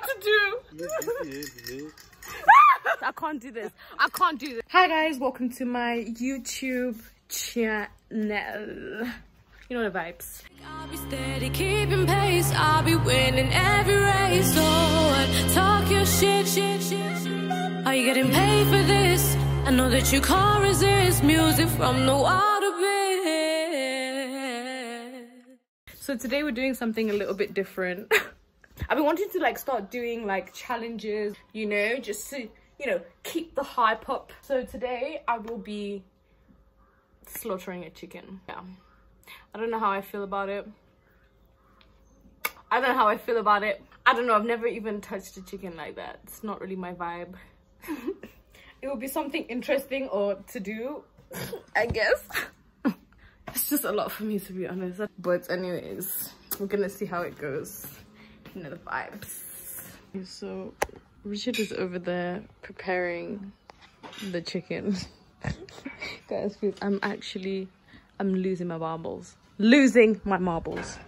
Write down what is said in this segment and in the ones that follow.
what to do. I can't do this. I can't do this. Hi guys, welcome to my YouTube channel. You know the vibes. I'll be steady, keeping pace. I'll be winning every race. So what? Talk your shit, shit, shit, shit. Are you getting paid for this? I know that you can't resist music from the water bed. So today we're doing something a little bit different. I've been wanting to like start doing like challenges, you know, just to, you know, keep the hype up. So today I will be slaughtering a chicken. Yeah. I don't know how I feel about it. I don't know how I feel about it. I don't know. I've never even touched a chicken like that. It's not really my vibe. it will be something interesting or to do, I guess. it's just a lot for me to be honest. But anyways, we're gonna see how it goes. You know the vibes. So Richard is over there preparing the chicken. Guys, I'm actually I'm losing my marbles. Losing my marbles.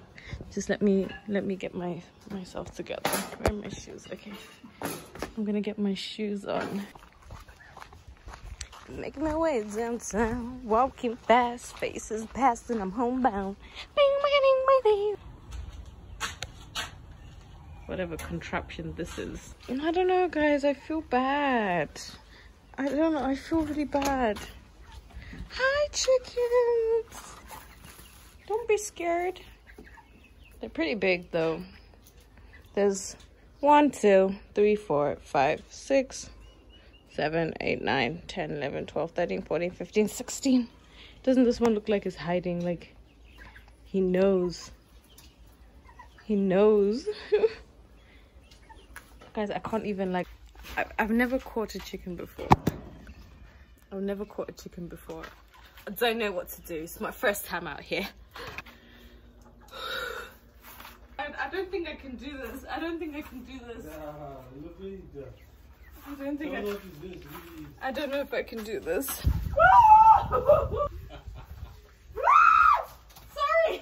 Just let me let me get my myself together. Where are my shoes? Okay. I'm gonna get my shoes on. Making my way downtown, walking fast, faces past, and I'm homebound. Bing, bing, bing, bing. Whatever contraption this is. I don't know, guys. I feel bad. I don't know. I feel really bad. Hi, chickens. Don't be scared. They're pretty big, though. There's one, two, three, four, five, six, seven, eight, nine, 10, 11, 12, 13, 14, 15, 16. Doesn't this one look like he's hiding? Like, he knows. He knows. Guys, I can't even, like, I, I've never caught a chicken before. I've never caught a chicken before. I don't know what to do. It's my first time out here. I, I don't think I can do this. I don't think I can do this. I don't think I, I don't know if I can do this. Sorry!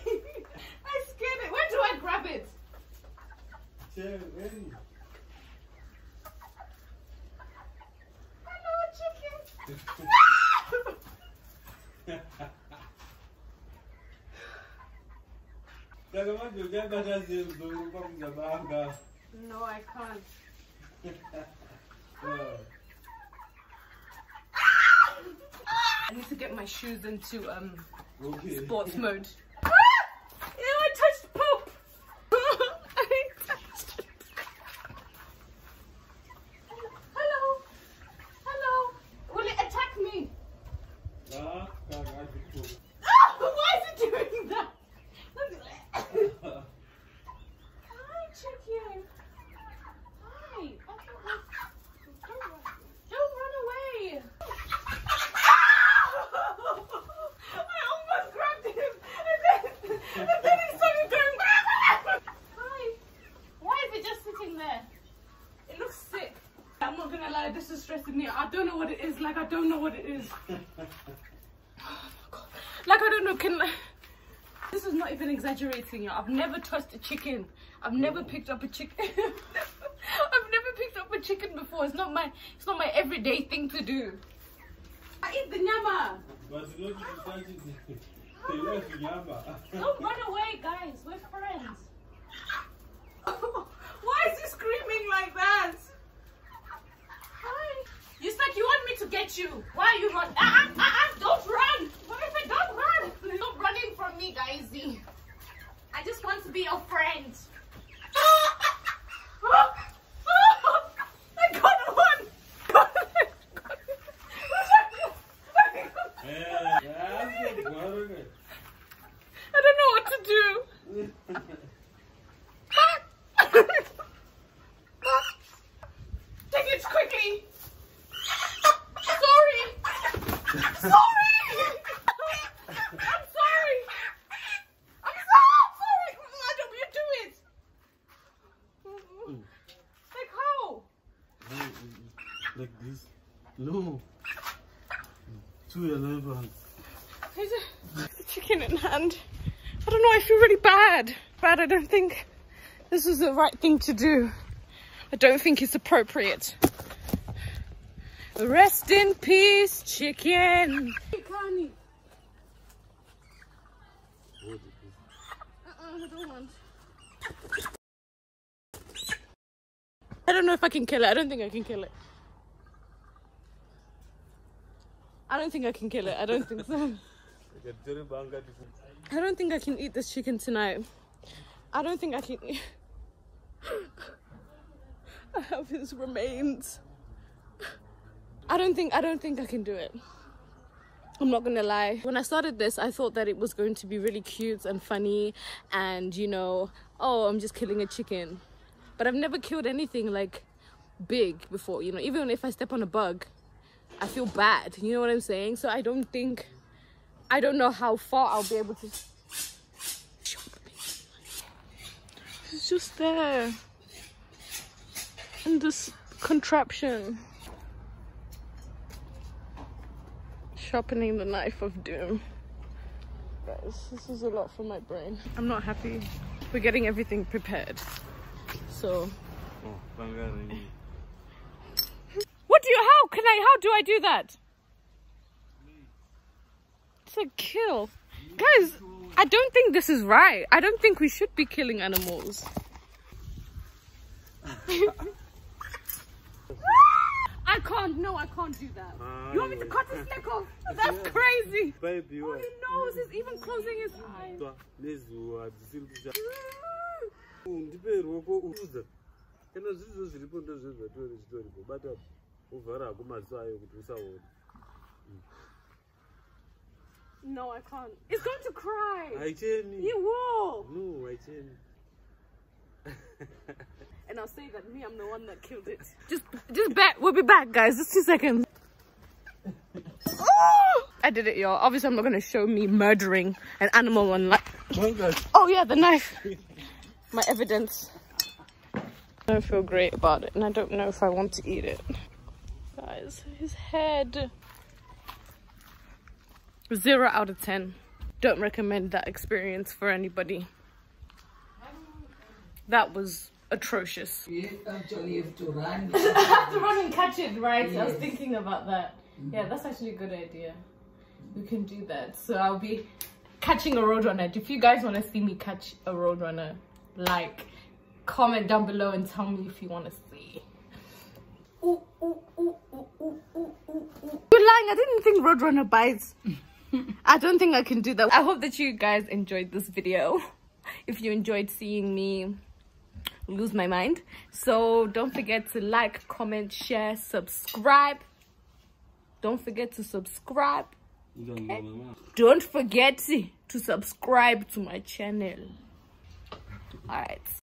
I scared it. Where do I grab it? Hello, chicken. No, I can't. I need to get my shoes into um sports mode. Ah! Ew, I touched poop. I touched it. Hello. Hello. Will it attack me? Ah, why is it doing that? Hi, chicken. Hi. Don't run. Don't run away. I almost grabbed him. And then, and then he started going. Hi. Why is it just sitting there? It looks sick. I'm not gonna lie, this is stressing me. I don't know what it is. Like, I don't know what it is. Like, I don't know. Can. This is not even exaggerating, y'all. I've never touched a chicken. I've never picked up a chicken. I've never picked up a chicken before. It's not my it's not my everyday thing to do. I eat the nyama. Ah. Don't run away, guys. We're friends. Why is he screaming like that? Hi. You said you want me to get you. Why are you running? Ah, ah, ah, ah, don't run. What if I don't run? Stop running from me, guys. I just want to be your friend. I got one. Got it. Got it. I don't know what to do. Take it quickly. Sorry. Sorry. I'm sorry. I'm so sorry. Madam, you do it. Like how? like this. No. Two eleven. There's a, chicken in hand. I don't know, I feel really bad. Bad, I don't think this is the right thing to do. I don't think it's appropriate. Rest in peace, chicken. Uh-uh, I don't know if I can kill it. I don't think I can kill it. I don't think I can kill it. I don't think so. I don't think I can eat this chicken tonight. I don't think I can. I have his remains. I don't think I don't think I can do it. I'm not gonna lie. When I started this, I thought that it was going to be really cute and funny, and you know, oh, I'm just killing a chicken. But I've never killed anything like big before. You know, even if I step on a bug, I feel bad. You know what I'm saying? So I don't think, I don't know how far I'll be able to. It's just there. In this contraption. Sharpening the knife of doom. Guys, this is a lot for my brain. I'm not happy. We're getting everything prepared. So. Oh, how can I, how do I do that? It's a kill. Guys, I don't think this is right. I don't think we should be killing animals. I can't, no, I can't do that. You want me to cut his neck off? That's crazy. Baby, Oh, he knows, he's even closing his eyes. Nezuva dzisiri kucha ndipe ruoko uza kana zvizo zviripo ndozvezvatori zvitoripo bata uvhara hako maziso ayo kuti usaona No, I can't. It's going to cry. haicheni You will. no haicheni And I'll say that me, I'm the one that killed it. Just, just back. We'll be back, guys. Just two seconds. Oh! I did it, y'all. Obviously, I'm not gonna show me murdering an animal on like. Oh yeah, the knife. My evidence. I don't feel great about it, and I don't know if I want to eat it. Guys, his head. Zero out of ten. Don't recommend that experience for anybody. That was atrocious. Actually, you have to run. I have to run and catch it, right? I was thinking about that. Yeah, that's actually a good idea. We can do that. So I'll be catching a roadrunner. If you guys want to see me catch a roadrunner, like, comment down below and tell me if you want to see. Ooh, ooh, ooh, You're lying. I didn't think roadrunner bites. I don't think I can do that. I hope that you guys enjoyed this video. If you enjoyed seeing me lose my mind so don't forget to like comment share subscribe don't forget to subscribe don't forget to subscribe to my channel all right